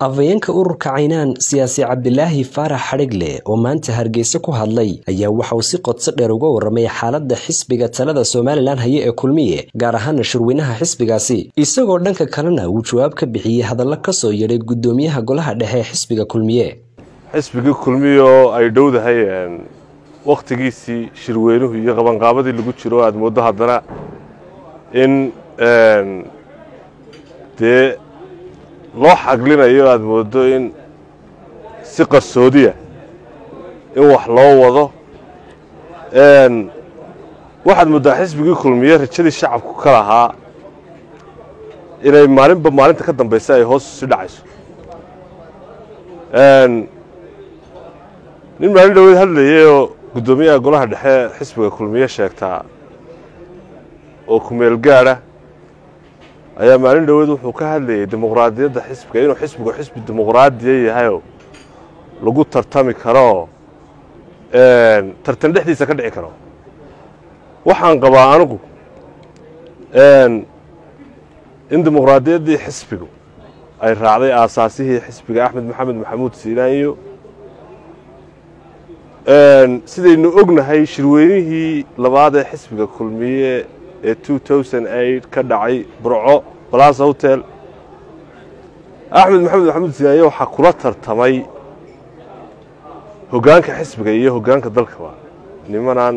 afhayeenka ururka caynaan siyaasi cabdilaahi faarax xadhigle oo maanta hargeysa ku hadlay ayaa waxa uu si qodso dheer uga warramay xaaladda xisbiga talada somalilan haye ee kulmiye gaar ahaana shirweynaha xisbigaasi. Isagoo dhanka kalena uu jawaab ka bixiyey hadallo ka soo yeedhay guddoomiyaha golaha dhexe ee xisbiga kulmiye. Xisbigii kulmiye oo ay dhowdahay wakhtigiisii shirweynuhu iyo qabanqaabadii lagu jiro aad mooddo haddana in dee loo xaglinayo aada mooddo in si qarsoodiya in wax loo wado. Waxaad mooddaa xisbigii kulmiye rajadii shacabku ka lahaa inay maalinba maalinta ka dambaysa ay hoos usi dhacayso. Nin maalin dhaweed hadlayay oo guddoomiyaha golaha dhexe xisbiga kulmiye sheegtaa oo kumeel gaadha ayaa maalin dhaweed wuxuu ka hadlayay dimuqraadiyadda xisbiga inuu xisbigu xisbi dimuqraadiya yahayoo lagu tartami karoo tartan dhexdiisa ka dhici karo. Waxaan qabaa anigu in dimuqraadiyaddii xisbigu ay raacday aasaasihii xisbiga axmed maxamed maxamuud siinaanyo sidaynu ognahay shirweynihii labaad ee xisbiga kulmiye ee ka dhacay burco balasa hotel. Axmed maxamed maxamuud siinaanyo waxaa kula tartamay hoggaanka xisbiga iyo hoggaanka dalkaba nimanaan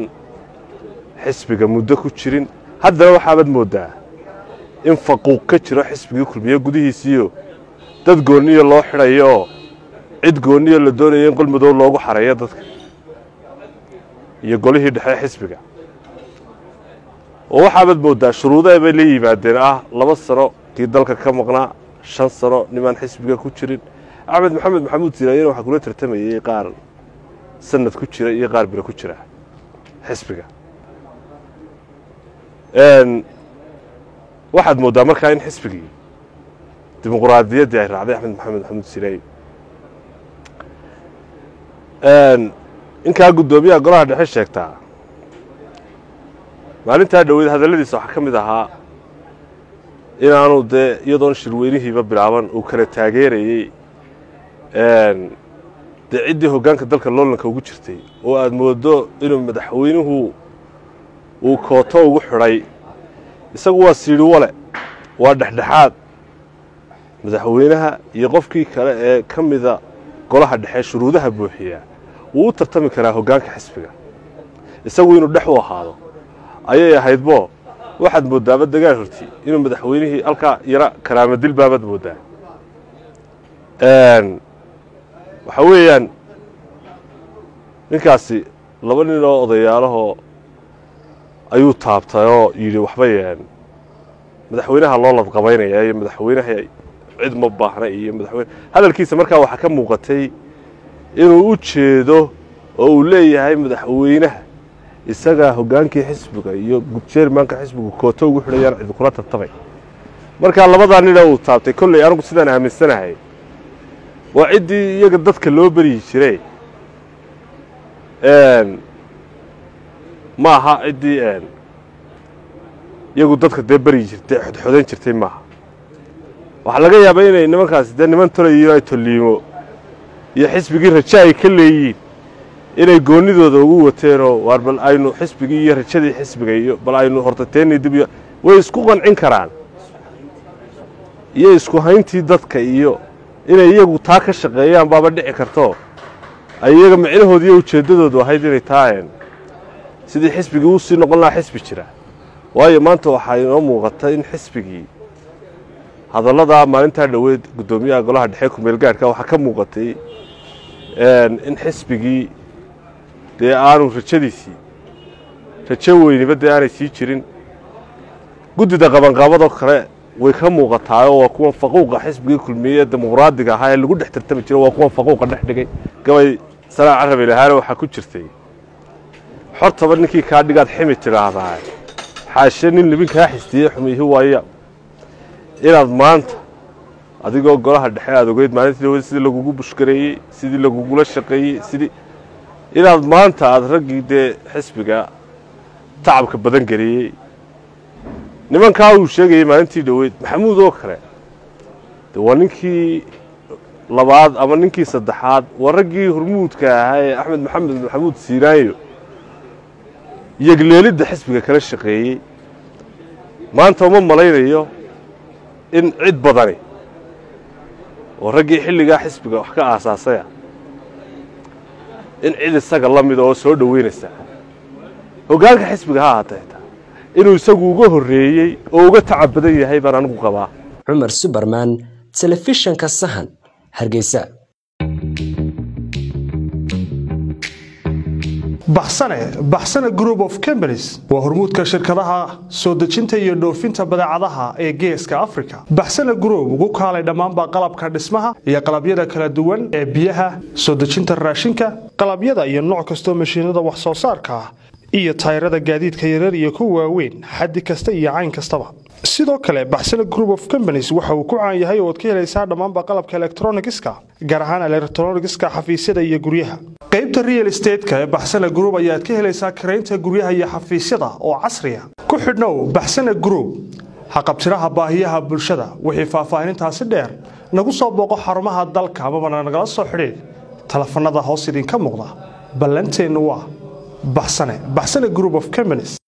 xisbiga muddo ku jirin. Haddana waxaabaad mooddaa in faquuq ka jiro xisbigii kulmiye gudihiisiiyo. Dad goonniya loo xidhayo oo cid goonniya la doonayo in qolmadow loogu xareeyo dadka iyo golihii dhexe xisbiga oo waxaabaad mooddaa shuruudaha bay la yimaadeen. Ah laba sano kii dalka ka maqnaa shan sano nimaan xisbiga ku jirin. Axmed maxamed maxamuud siinaayena waxaa kula tartamayey qaar sanad ku jira iyo qaar biro ku jira xisbiga. Waxaad mooddaa markaa in xisbigii dimuqraadiyaddii ay raacday axmed maxamed maxamuud siinaay inkaa guddoomiyaha golaha dhexe sheegtaa maalintaa dhoweed hadalladiisa waxaa ka mid ahaa inaanu dee iyadoon shirweynihiiba bilaaban uu kala taageerayey dee ciddii hoggaanka dalka loolanka ugu jirtay oo aad mooddo inuu madaxweynuhu uu kooto ugu xidhay. Isagu waa siidhi wale waa dhexdhexaad madaxweynaha iyo qofkii kale ee ka mida golaha dhexe shuruudaha buuxiya. Wuu u tartami karaa hoggaanka xisbiga. Isagu inuu dhex u ahaado ayay ahaydbo waxaad mooddaaba dagaal horti inuu madaxweynihii halkaa yara karaamadil baabaad mooddaa waxaa weeyaan ninkaasi laba nin oo odayaalahoo ayuu taabtay oo yidhi waxba yeen madaxweynaha loo ladqabaynaya iyo madaxweynaha cid ma baahna iyo madaxweyne. Hadalkiisa markaa waxaa ka muuqatay inuu u jeedo oo uu leeyahay madaxweynaha isagaa hoggaankii xisbiga iyo gudjeermaanka xisbigu kooto ugu xidhayaan cid kula tartamay markaa labadaa nina uu taabtay kolley anigu sidaan aaminsanahay waa ciddii iyaga dadka loo beryi jire ma aha ciddii iyagu dadka dee beryi jirtay xodxodan jirtay maaha. Waxaa laga yaabaa inay nimankaasi dee niman tolayiin ay tolliimo iyo xisbigii raje ay ka leeyihiin inay goonnidooda ugu wateenoo waar bal aynu xisbigii iyo rajadii xisbiga iyo bal aynu hortateennii dib way isku qancin karaan. Iyo isku hayntii dadka iyo inay iyagu taa ka shaqeeyaan baaba dhici karto. Ay iyaga micnahooda iyo ujeeddadoodu ahayd inay taa sidii xisbigii u sii noqon lahaa xisbi jira. Waayo maanta waxaa inoo muuqata in xisbigii hadalladaa maalintaa dhoweed guddoomiyaha golaha dhexe kumeelgaadhka waxaa ka muuqatay in xisbigii dee aanu rajadiisii rajo weyniba dee aanay sii jirin guddida qabanqaabadoo kale way ka muuqataayoo waa kuwan faquuqa xisbigii kulmiye dimuqraadiga ahaa ee lagu dhex tartami jiro waa kuwan faquuqa dhex dhigay. Gabay sanaa carabi lahaana waxaa ku jirtay xortaba ninkii kaa dhigaad ximi tidhaahdaa xaashe nin libin kaa xistiyey xumiyihi waaya inaad maanta adigoo golaha dhexe aad ogeyd maalintii sidii lagugu bushgareeyey sidii lagugula shaqeeyey sidii inaad maanta aada raggii dee xisbiga tacabka badan geliyey. Nimankaa uu sheegayey maalintii dhoweyd maxamuud oo kale. De waa ninkii labaad ama ninkii saddexaad waa raggii hormuudka ahaa ee axmed maxamed maxamuud siiraayo yegleelidda xisbiga kala shaqeeyey. Maanta uma malaynayo in cid badani oo raggii xilligaa xisbiga wax ka aasaasaya in cid isaga la mida oo soo dhoweynaysa. Hoggaanka xisbiga ha ahaatee xitaa inuu isagu uga horreeyey oo uga tacab badan yahay baan anigu qabaa. Cumar suberman telefishanka sahan. Hargeysa baxsane baxsane group of companies waa hormuudka shirkadaha soo dejinta iyo dhoofinta badeecadaha ee geeska africa baxsane group ugu kaalay dhammaanba qalabka dhismaha iyo qalabyada kala duwan ee biyaha soo dejinta raashinka qalabyada iyo nooc kastoo mashiinada wax soo saarka ah iyo tayrada gaadiidka yarar iyo kuwa waaweyn xaddi kasta iyo cayn kastaba. Sidoo kale baxsane group of companies waxa uu ku caan yahay oo ka helaysaa dhammaanba qalabka elektronigiska gaar ahaan elektronigiska xafiisyada iyo guryaha qaybta real estateska ee baxsane group ayaad ka helaysaa karaynta guryaha iyo xafiisyada oo casriya. Ku xidhnow baxsane group haqabtiraha baahiyaha bulshada wixii faahfaahinintaasi dheer nagu soo booqo xarumaha dalka amabana nagala soo xidhiid. Telefanada hoos idinka muuqda. Ballanteennu waa baxsane baxsane group of companies